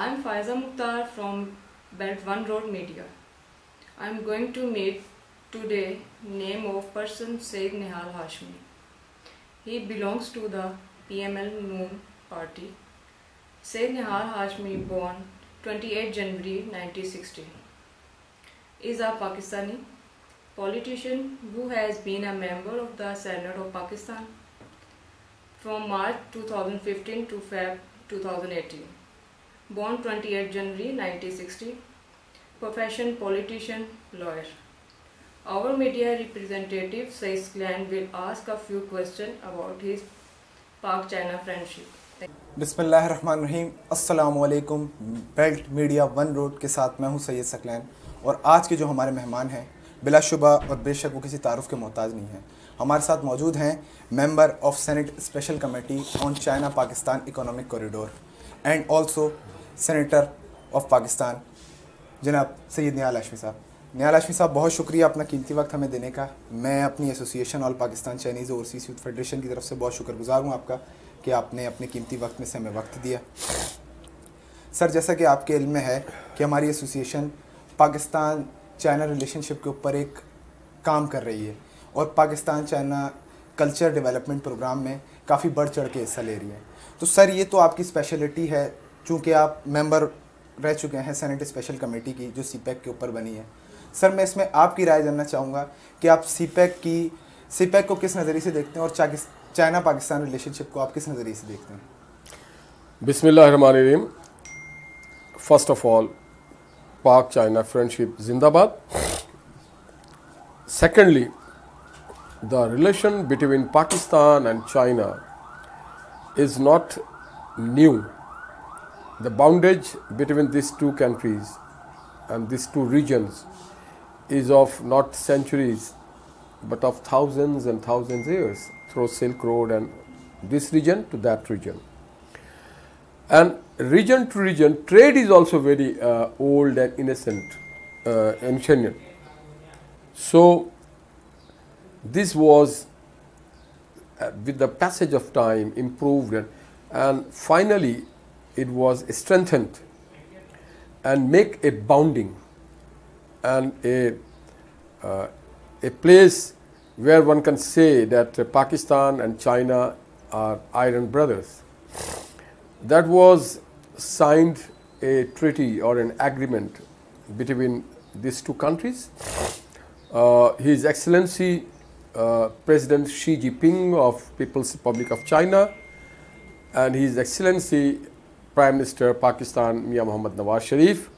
I'm Faiza Mukhtar from Belt One Road Media. I'm going to meet today name of person Syed Nehal Hashmi. He belongs to the PML Noon party. Syed Nehal Hashmi born 28 January 1960. Is a Pakistani politician who has been a member of the Senate of Pakistan from March 2015 to Feb 2018. born 28 January 1960, profession politician, lawyer. Our media representative says Glenn will ask a few questions about his پاک-China friendship. بسم اللہ الرحمن الرحیم السلام علیکم belt media one road کے ساتھ میں ہوں سید سکلین اور آج کے جو ہمارے مہمان ہیں بلا شبہ اور بے شک وہ کسی تعارف کے محتاج نہیں ہیں ہمارے ساتھ موجود ہیں member of senate special committee on China Pakistan economic corridor and also senator of Pakistan. جناب سید نیال ہاشمی صاحب۔ نیال ہاشمی صاحب، بہت شکریہ اپنا قیمتی وقت ہمیں دینے کا۔ میں اپنی association all Pakistan Chinese overseas youth federation کی طرف سے بہت شکر گزار ہوں آپ کا کہ آپ نے اپنے قیمتی وقت میں سے ہمیں وقت دیا۔ سر، جیسا کہ آپ کے علم میں ہے کہ ہماری association Pakistan China relationship کے اوپر ایک کام کر رہی ہے اور Pakistan China culture development programme میں کافی بڑھ چڑھ کے حصہ لے رہی ہے۔ تو سر، یہ تو آپ کی اسپیشلٹی ہے چونکہ آپ ممبر رہ چکے ہیں سینٹ اسپیشل کمیٹی کی جو سی پیک کے اوپر بنی ہے۔ سر، میں اس میں آپ کی رائے جاننا چاہوں گا کہ آپ سی پیک کی، سی پیک کو کس نظریے سے دیکھتے ہیں اور چائنا پاکستان ریلیشن شپ کو آپ کس نظریے سے دیکھتے ہیں؟ بسم اللہ الرحمن الرحیم۔ فسٹ آف آل پاک چائنا فرینڈ شپ زندہ باد۔ Secondly the relation between Pakistan and China is not new the boundage between these two countries and these two regions is of not centuries but of thousands and thousands of years through Silk Road and this region to that region. And region to region, trade is also very uh, old and innocent, uh, ancient. So, this was uh, with the passage of time improved and, and finally it was strengthened and make a bounding and a, uh, a place where one can say that uh, Pakistan and China are iron brothers. That was signed a treaty or an agreement between these two countries. Uh, His Excellency uh, President Xi Jinping of People's Republic of China and His Excellency Prime Minister Pakistan Mian Muhammad Nawaz Sharif,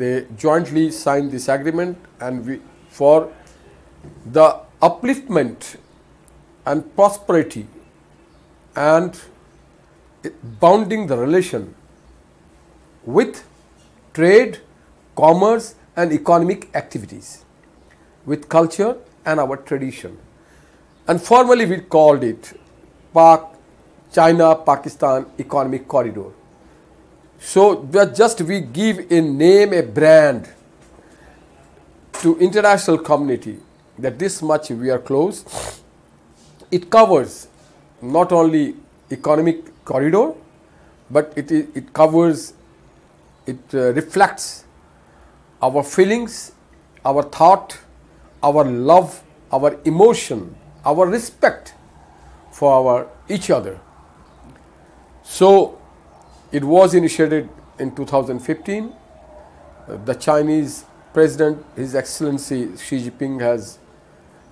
they jointly signed this agreement and we, for the upliftment and prosperity and bounding the relation with trade, commerce and economic activities, with culture and our tradition. And formally we called it Pak China Pakistan Economic Corridor. So just we give a name, a brand to international community that this much we are close. It covers not only economic corridor, but it, it covers, it uh, reflects our feelings, our thought, our love, our emotion, our respect for our each other. So it was initiated in 2015. Uh, the Chinese President, His Excellency Xi Jinping has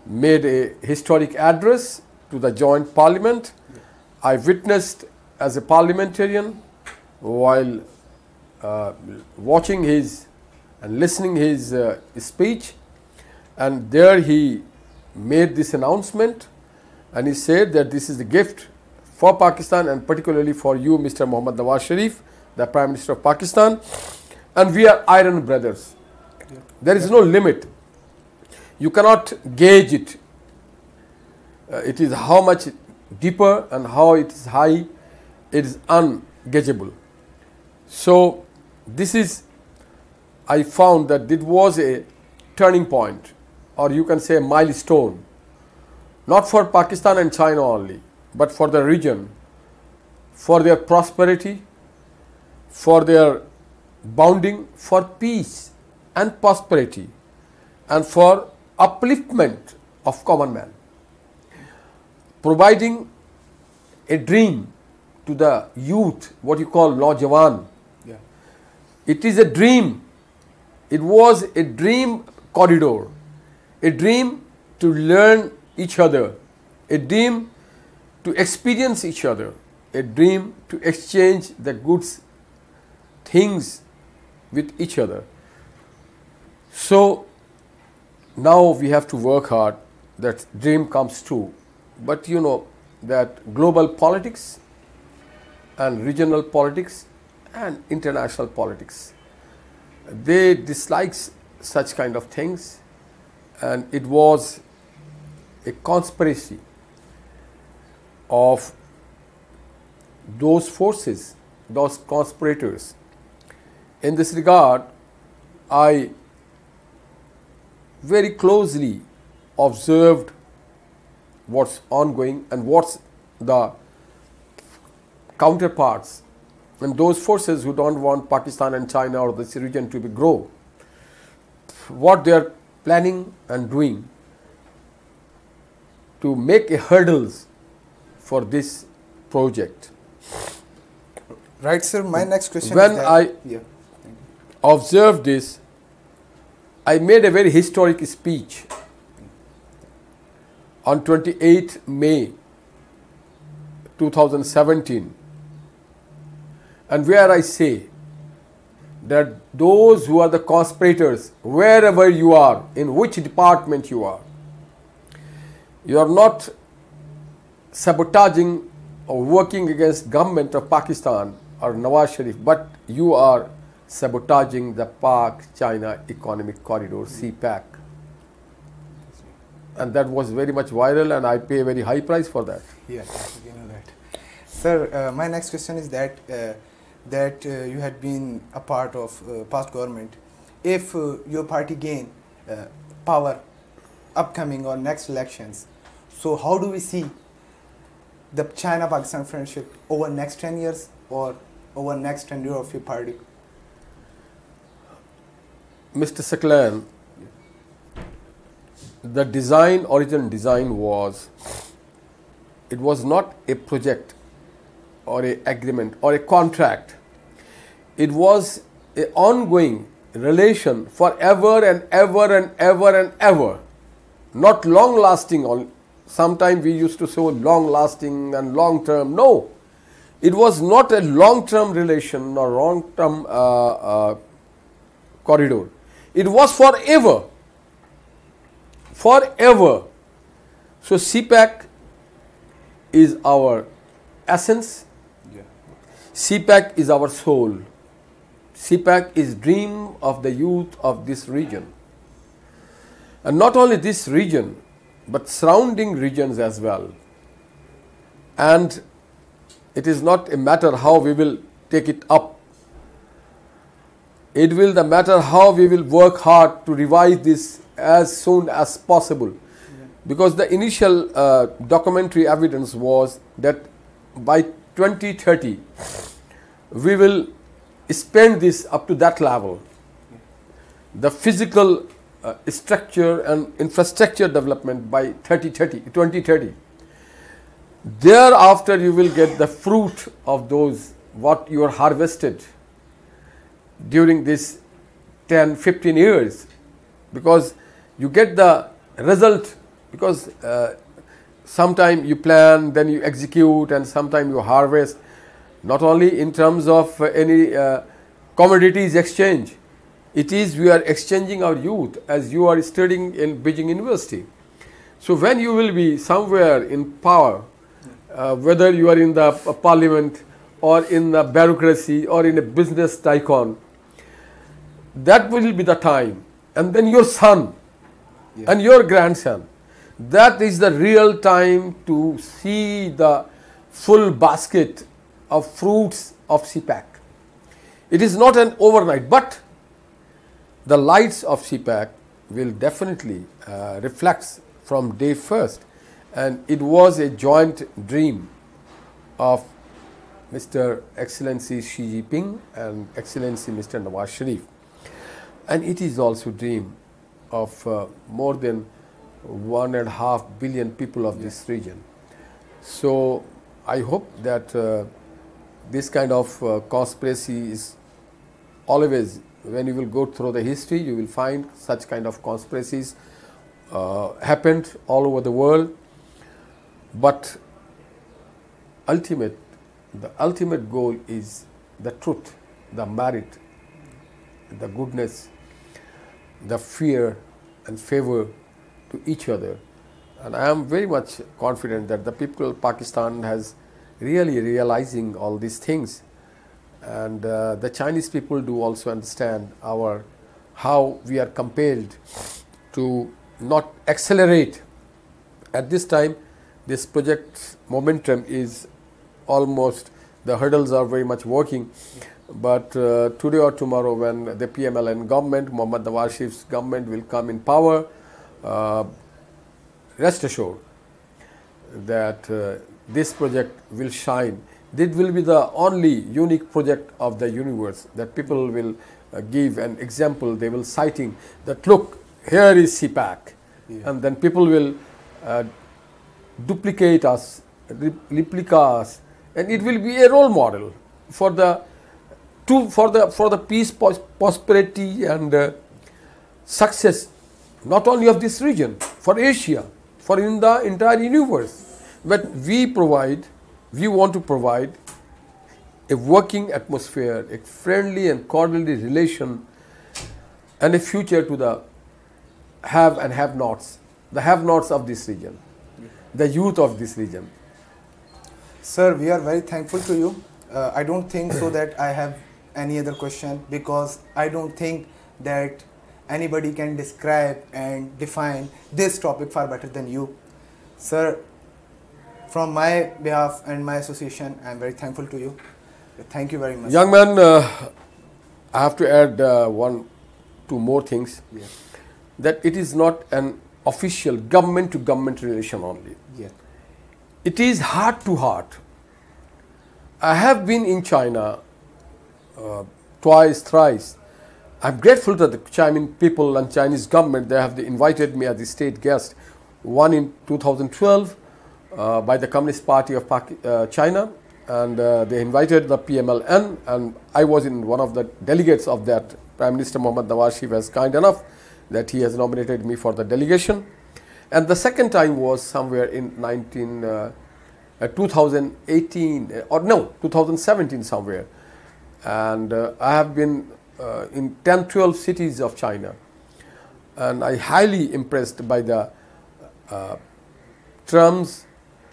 made a historic address to the joint parliament. I witnessed as a parliamentarian while uh, watching his and listening his uh, speech and there he made this announcement and he said that this is the gift for Pakistan and particularly for you Mr. Muhammad Nawaz Sharif, the Prime Minister of Pakistan and we are iron brothers. There is no limit you cannot gauge it. Uh, it is how much deeper and how it is high, it is ungaugeable. So, this is, I found that it was a turning point or you can say a milestone, not for Pakistan and China only, but for the region, for their prosperity for their bounding for peace and prosperity and for upliftment of common man, providing a dream to the youth, what you call Naujawan. Yeah. It is a dream. It was a dream corridor, a dream to learn each other, a dream to experience each other, a dream to exchange the goods, things with each other. So now we have to work hard that dream comes true. But you know that global politics and regional politics and international politics, they dislike such kind of things and it was a conspiracy of those forces, those conspirators. In this regard, I very closely observed what's ongoing and what's the counterparts and those forces who don't want Pakistan and China or this region to be grow, what they are planning and doing to make hurdles for this project. Right, sir. My next question When I- yeah. Observe this. I made a very historic speech on 28th May 2017 and where I say that those who are the conspirators, wherever you are, in which department you are, you are not sabotaging or working against government of Pakistan or Nawaz Sharif, but you are sabotaging the Pak-China Economic Corridor, CPEC. And that was very much viral and I pay a very high price for that. Yeah, you know that. Sir, uh, my next question is that uh, that uh, you had been a part of uh, past government. If uh, your party gain uh, power upcoming or next elections, so how do we see the China-Pakistan friendship over next 10 years or over next tenure of your party? Mr. Saklan, the design, original design was, it was not a project or a agreement or a contract. It was an ongoing relation forever and ever and ever and ever, not long lasting. Sometimes we used to say long lasting and long term. No, it was not a long term relation or long term uh, uh, corridor. It was forever. Forever. So CPEC is our essence. Yeah. CPEC is our soul. CPEC is dream of the youth of this region. And not only this region, but surrounding regions as well. And it is not a matter how we will take it up. It will the matter how we will work hard to revise this as soon as possible. Because the initial uh, documentary evidence was that by 2030 we will spend this up to that level. The physical uh, structure and infrastructure development by 3030 2030 thereafter you will get the fruit of those what you are harvested during this 10 15 years. Because you get the result because uh, sometime you plan then you execute and sometime you harvest. Not only in terms of uh, any uh, commodities exchange it is we are exchanging our youth as you are studying in Beijing University so when you will be somewhere in power uh, whether you are in the uh, parliament or in the bureaucracy or in a business tycoon that will be the time and then your son Yeah. and your grandson that is the real time to see the full basket of fruits of CPEC. It is not an overnight, but the lights of CPEC will definitely uh, reflect from day first, and it was a joint dream of Mr. Excellency Xi Jinping and Excellency Mr. Nawaz Sharif. And it is also dream of uh, more than one and a half billion people of this region. So I hope that uh, this kind of uh, conspiracy is always, when you will go through the history, you will find such kind of conspiracies uh, happened all over the world. But ultimate, the ultimate goal is the truth, the merit, the goodness, the fear and favor to each other. And I am very much confident that the people of Pakistan has really realizing all these things. And uh, the Chinese people do also understand our how we are compelled to not accelerate. At this time, this project momentum is almost the hurdles are very much working. But uh, today or tomorrow, when the PMLN government, Mohammad Nawaz Sharif's government will come in power, uh, rest assured that uh, this project will shine. This will be the only unique project of the universe that people will uh, give an example. They will citing that look here is CPEC, Yeah. and then people will uh, duplicate us, re- replica us, and it will be a role model for the to for the for the peace, pos- prosperity, and uh, success not only of this region, for Asia, for in the entire universe. But we provide, we want to provide a working atmosphere, a friendly and cordially relation, and a future to the have and have nots, the have nots of this region, the youth of this region. Sir, we are very thankful to you. Uh, I don't think so that I have any other question because I don't think that anybody can describe and define this topic far better than you. Sir, from my behalf and my association, I am very thankful to you. Thank you very much. Young man, uh, I have to add uh, one, two more things. Yeah. That it is not an official government to government relation only. Yeah. It is heart to heart. I have been in China uh, twice, thrice. I'm grateful to the Chinese people and Chinese government. They have invited me as a state guest. One in 2012 uh, by the Communist Party of Paki- uh, China, and uh, they invited the PMLN, and I was in one of the delegates of that. Prime Minister Mohammad Nawaz Sharif was kind enough that he has nominated me for the delegation. And the second time was somewhere in 19, uh, uh, 2018, uh, or no, 2017 somewhere. And uh, I have been uh, in 10, 12 cities of China. And I highly impressed by the terms,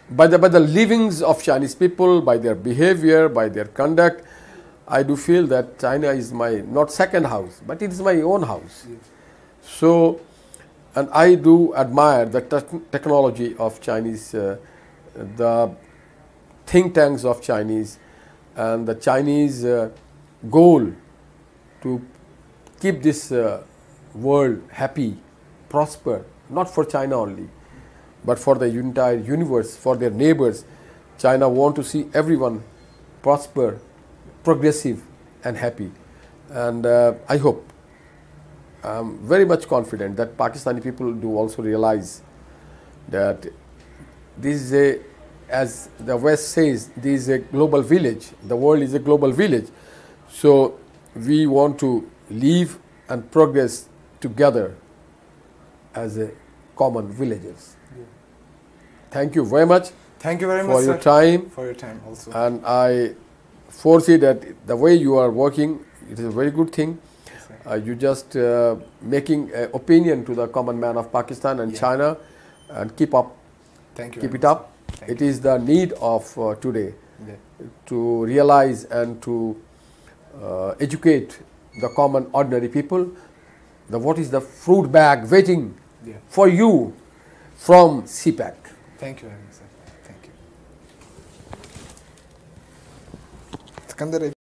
by the, by the livings of Chinese people, by their behavior, by their conduct. I do feel that China is my, not second house, but it is my own house. So, and I do admire the tech- technology of Chinese, uh, the think tanks of Chinese, and the Chinese uh, goal to keep this uh, world happy, prosper, not for China only, but for the entire universe, for their neighbors. China want to see everyone prosper, progressive, and happy. And uh, I hope I'm very much confident that Pakistani people do also realize that this is a, as the West says, this is a global village. The world is a global village. So we want to live and progress together as a common villagers. Thank you very much Thank you very for much your sir, time. For your time also. And I foresee that the way you are working, it is a very good thing. Yes. Uh, you just uh, making a opinion to the common man of Pakistan and Yeah. China, and keep up, Thank you. keep it up. It is the need of uh, today. Yeah. to realize and to uh, educate the common ordinary people. The what is the fruit bag waiting Yeah. for you from CPEC. Thank you sir. Thank you.